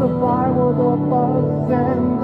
the firewood of us and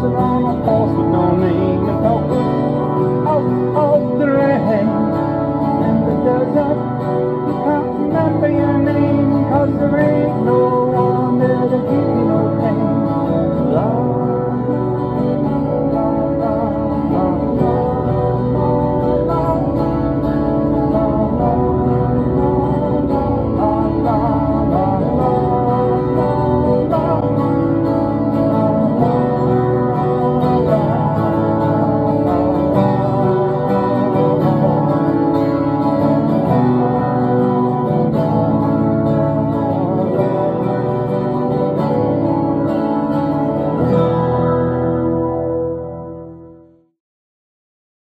dancer on a horse with no name and poker out of the rain. In the desert, you can't remember your name cause the rain